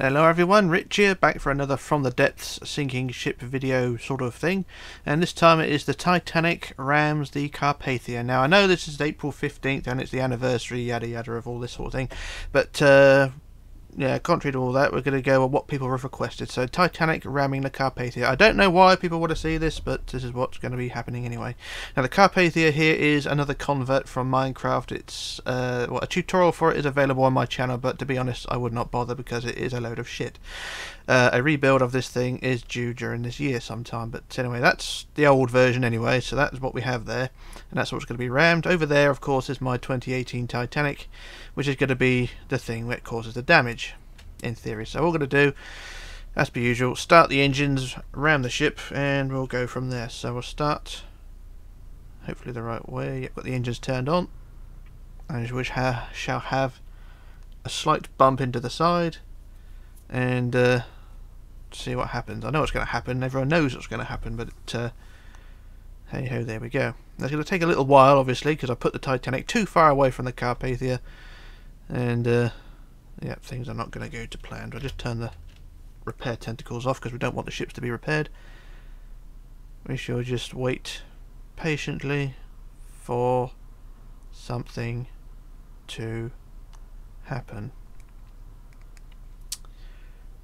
Hello everyone, Rich here, back for another From the Depths sinking ship video sort of thing. And this time it is the Titanic rams the Carpathia. Now I know this is April 15th and it's the anniversary yada yada of all this sort of thing. But uh, yeah, contrary to all that, we're going to go on what people have requested. So, Titanic ramming the Carpathia. I don't know why people want to see this, but this is what's going to be happening anyway. Now, the Carpathia here is another convert from Minecraft. It's uh, well, a tutorial for it is available on my channel, but to be honest, I would not bother because it is a load of shit. Uh, a rebuild of this thing is due during this year sometime, but anyway, that's the old version anyway, so that's what we have there, and that's what's going to be rammed. Over there, of course, is my 2018 Titanic, which is going to be the thing that causes the damage, in theory. So we're going to do, as per usual, start the engines, ram the ship, and we'll go from there. So we'll start, hopefully the right way, yep, got the engines turned on, and ha shall have a slight bump into the side, and uh, see what happens. I know what's going to happen. Everyone knows what's going to happen, but uh, hey ho, there we go. That's going to take a little while, obviously, because I put the Titanic too far away from the Carpathia, and uh, yeah, things are not going to go to plan. I'll just turn the repair tentacles off because we don't want the ships to be repaired. We shall just wait patiently for something to happen.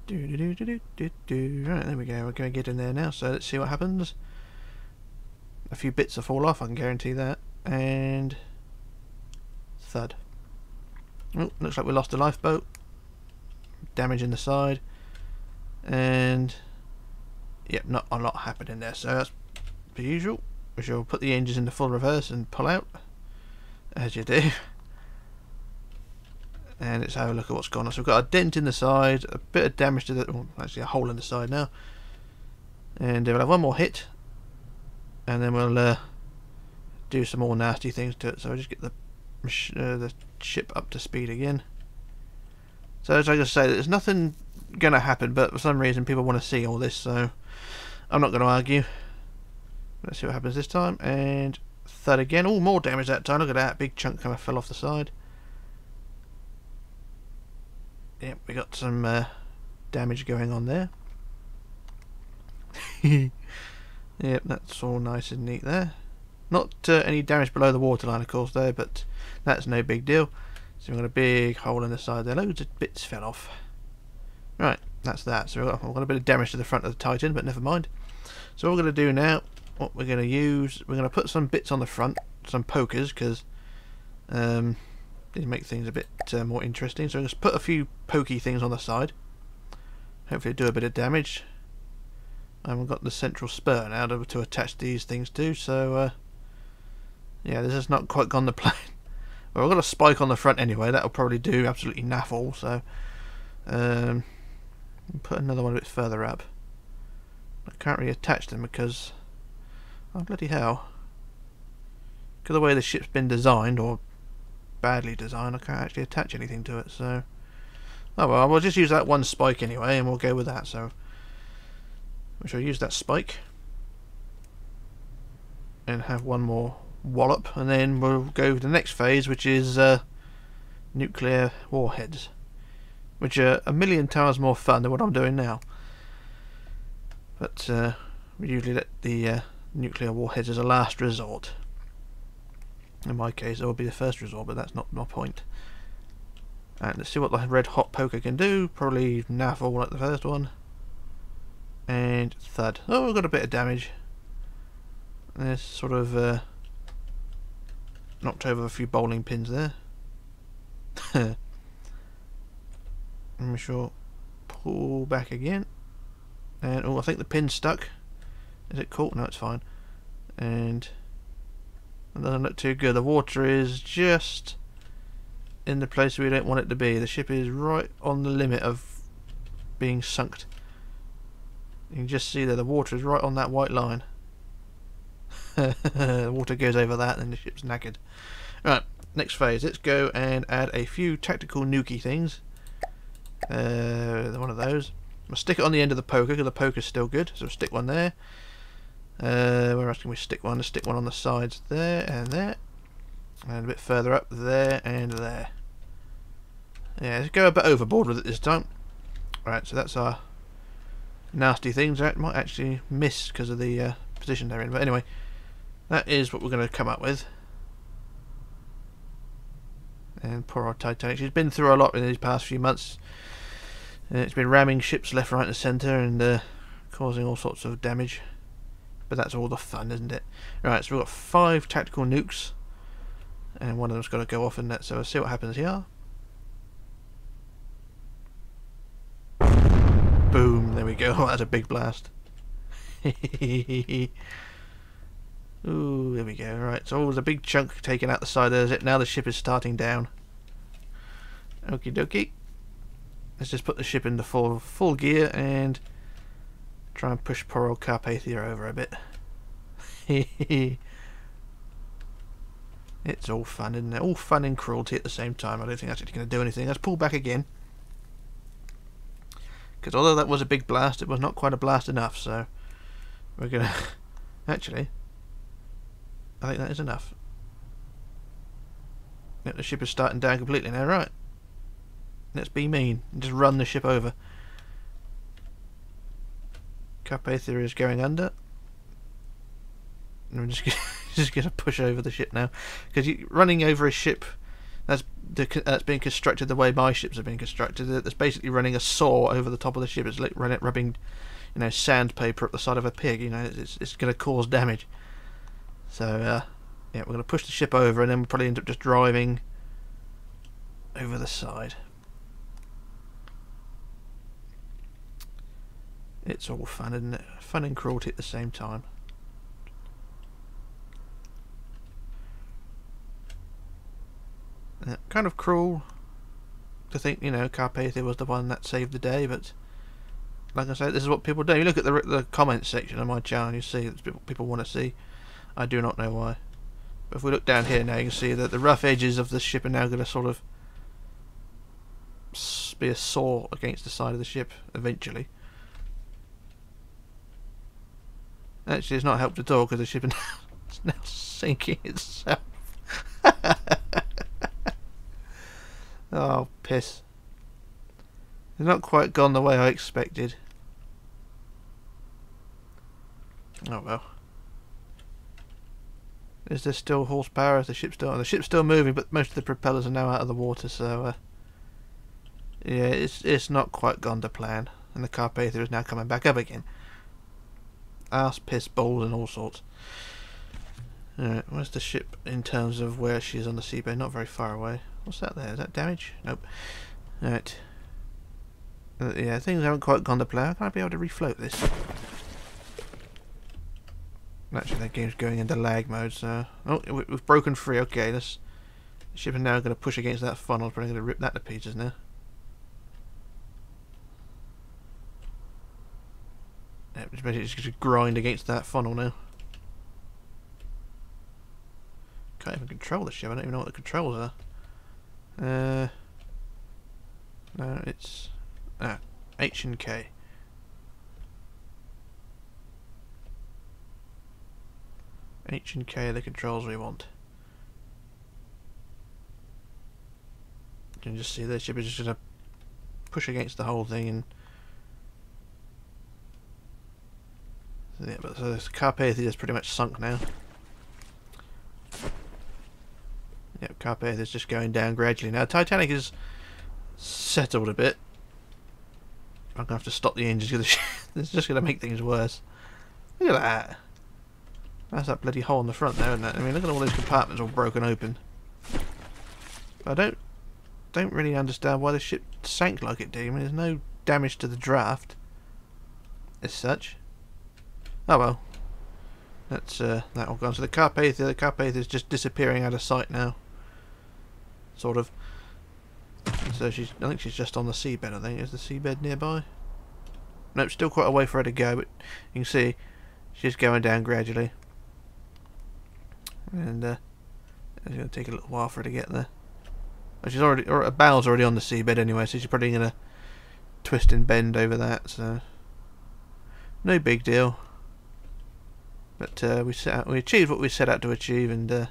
Do, do, do, do, do, do. Right, there we go. We're going to get in there now. So let's see what happens. A few bits will fall off, I can guarantee that. And thud. Oh, looks like we lost a lifeboat. Damage in the side. And yep, not a lot happening there. So that's per usual. We shall put the engines into full reverse and pull out. As you do and let's have a look at what's gone on. So we've got a dent in the side, a bit of damage to the, well, actually a hole in the side now, and we'll have one more hit, and then we'll uh, do some more nasty things to it. So I'll just get the uh, the ship up to speed again. So as I just say, there's nothing going to happen, but for some reason people want to see all this, so I'm not going to argue. Let's see what happens this time, and third again. Oh, more damage that time. Look at that big chunk kind of fell off the side. Yep, we got some uh, damage going on there. yep, that's all nice and neat there. Not uh, any damage below the waterline, of course, there, but that's no big deal. So we've got a big hole in the side there. Loads of bits fell off. Right, that's that. So we've got, we've got a bit of damage to the front of the Titan, but never mind. So what we're going to do now, what we're going to use, we're going to put some bits on the front, some pokers, because um, make things a bit uh, more interesting. So I just put a few pokey things on the side. Hopefully do a bit of damage. And we've got the central spur now to, to attach these things to. So uh, yeah, this has not quite gone the plan. well, I've got a spike on the front anyway. That'll probably do absolutely naff all. So um, put another one a bit further up. I can't really attach them because oh bloody hell. Because the way the ship's been designed, or badly designed, I can't actually attach anything to it, so... Oh well, we'll just use that one spike anyway, and we'll go with that, so... We shall use that spike. And have one more wallop, and then we'll go to the next phase, which is uh, nuclear warheads. Which are a million times more fun than what I'm doing now. But uh, we usually let the uh, nuclear warheads as a last resort. In my case, it would be the first resort, but that's not my point. And let's see what the red hot poker can do. Probably naffle like the first one. And thud. Oh, we've got a bit of damage. There's sort of uh, knocked over a few bowling pins there. we sure pull back again. And oh, I think the pin's stuck. Is it caught? No, it's fine. And doesn't look too good. The water is just in the place we don't want it to be. The ship is right on the limit of being sunk. You can just see that the water is right on that white line. water goes over that and the ship's knackered. Right, next phase. Let's go and add a few tactical nuky things. Uh, one of those. I'll stick it on the end of the poker because the poker's still good. So stick one there. Uh, where else can we stick one? Let's stick one on the sides there and there. And a bit further up there and there. Yeah, let's go a bit overboard with it this time. Right, so that's our nasty things that might actually miss because of the uh, position they're in. But anyway, that is what we're going to come up with. And poor old Titanic. She's been through a lot in these past few months. It's been ramming ships left, right, and centre and uh, causing all sorts of damage. But that's all the fun, isn't it? Right, so we've got five tactical nukes. And one of them's got to go off in that, so we'll see what happens here. Boom, there we go. that's a big blast. Ooh, there we go. Right, so there's a big chunk taken out the side of it. Now the ship is starting down. Okie dokie. Let's just put the ship into full full gear and try and push poor old Carpathia over a bit. it's all fun, isn't it? All fun and cruelty at the same time. I don't think that's actually going to do anything. Let's pull back again. Because although that was a big blast, it was not quite a blast enough, so we're going to... actually, I think that is enough. Yep, the ship is starting down completely now, right. Let's be mean and just run the ship over. Carpathia is going under. We're just gonna, just going to push over the ship now. Because running over a ship that's the, that's being constructed the way my ships are being constructed. That's basically running a saw over the top of the ship. It's like rubbing, you know, sandpaper up the side of a pig. You know, it's it's going to cause damage. So uh, yeah, we're going to push the ship over, and then we'll probably end up just driving over the side. It's all fun, it? Fun and cruelty at the same time. Yeah, kind of cruel to think, you know, Carpathia was the one that saved the day, but like I said, this is what people do. You look at the the comments section of my channel, you see what people want to see. I do not know why. But if we look down here now, you can see that the rough edges of the ship are now going to sort of be a saw against the side of the ship eventually. Actually, it's not helped at all because the ship is now sinking itself. oh, piss. It's not quite gone the way I expected. Oh well. Is there still horsepower? Is the ship still? The ship's still moving, but most of the propellers are now out of the water. So, uh, yeah, it's it's not quite gone to plan, and the Carpathia is now coming back up again. Ass, piss, balls, and all sorts. Alright, where's the ship in terms of where she is on the seabed? Not very far away. What's that there? Is that damage? Nope. Alright. Uh, yeah, things haven't quite gone to plan. I can't be able to refloat this. Actually, that game's going into lag mode, so... Oh, we've broken free. Okay, this ship is now going to push against that funnel. Probably going to rip that to pieces now. It's basically just grind against that funnel now. Can't even control the ship. I don't even know what the controls are. Uh, no, it's... Ah, H and K. H and K are the controls we want. You can just see the ship is just going to push against the whole thing and yeah, but so Carpathia is pretty much sunk now. Yep, Carpathia is just going down gradually. Now Titanic is settled a bit. I'm going to have to stop the engines because it's just going to make things worse. Look at that. That's that bloody hole in the front there, isn't it? I mean, look at all those compartments all broken open. I don't don't really understand why the ship sank like it did. I mean, there's no damage to the draft as such. Oh well. That's uh, that all gone. So the Carpathia, the Carpathia is just disappearing out of sight now. Sort of. So she's, I think she's just on the seabed. I think is the seabed nearby. Nope, still quite a way for her to go, but you can see she's going down gradually and uh, it's going to take a little while for her to get there. She's already, or a bow's already on the seabed anyway, so she's probably going to twist and bend over that. So no big deal. But uh, we set out, we achieved what we set out to achieve, and uh,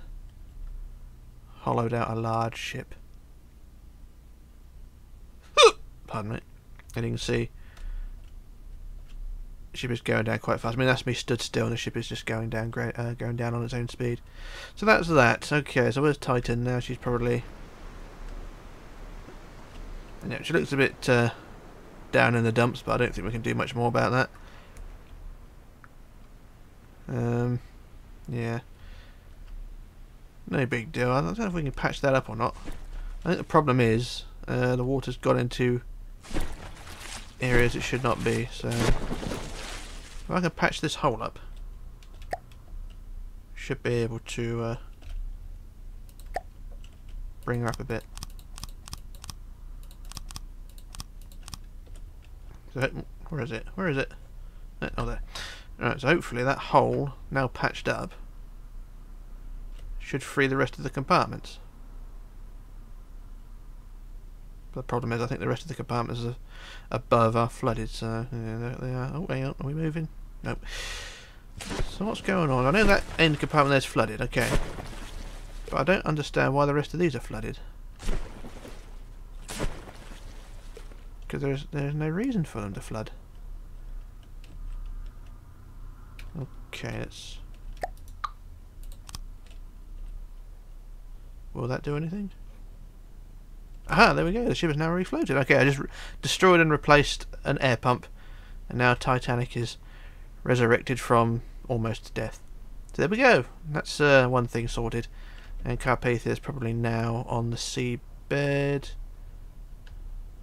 hollowed out a large ship. Pardon me. And you can see the ship is going down quite fast. I mean, that's me stood still and the ship is just going down great, uh, going down on its own speed. So that's that. Okay, so where's Titan now? She's probably... Yeah, she looks a bit uh, down in the dumps, but I don't think we can do much more about that. Um, yeah. No big deal. I don't know if we can patch that up or not. I think the problem is uh, the water's got into areas it should not be. So if I can patch this hole up, should be able to uh, bring her up a bit. Where is it? Where is it? Oh, there. Alright, so hopefully that hole, now patched up, should free the rest of the compartments. But the problem is I think the rest of the compartments are above are flooded, so yeah, there they are. Oh, hang on, are we moving? Nope. So what's going on? I know that end compartment there's flooded, okay. But I don't understand why the rest of these are flooded. Because there's, there's no reason for them to flood. Okay, let's Will that do anything? Aha, there we go. The ship is now refloated. Okay, I just destroyed and replaced an air pump. And now Titanic is resurrected from almost death. So there we go. That's uh, one thing sorted. And Carpathia is probably now on the seabed. I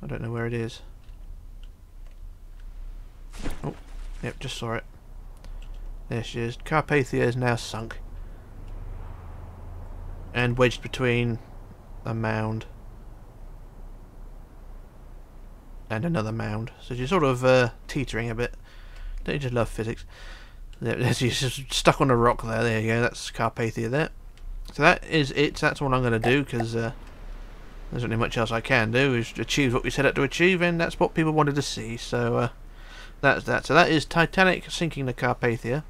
don't know where it is. Oh, yep, just saw it. There she is. Carpathia is now sunk and wedged between a mound and another mound. So she's sort of uh, teetering a bit. Don't you just love physics? There, She's just stuck on a rock there. There you go. That's Carpathia there. So that is it. That's all I'm going to do because uh, there's not much else I can do. We've achieved what we set out to achieve, and that's what people wanted to see. So uh, that's that. So that is Titanic sinking the Carpathia.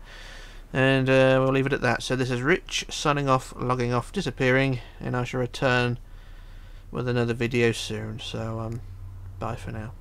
And uh, we'll leave it at that. So this is Rich signing off, logging off, disappearing, and I shall return with another video soon. So um, bye for now.